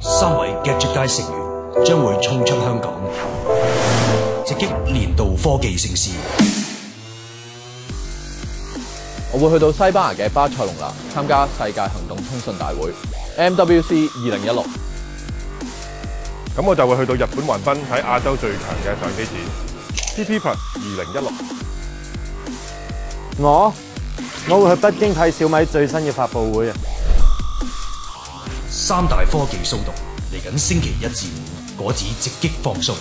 三位 Gadget 界成員將會衝出香港，直擊年度科技盛事。我會去到西班牙嘅巴塞隆拿參加世界行動通訊大會 MWC 二零一六。咁我就會去到日本橫濱睇亞洲最強嘅相機展 TP Plus 二零一六。我我會去北京睇小米最新嘅發布會啊！三大科技騷動嚟緊星期一至五，果子直擊放送。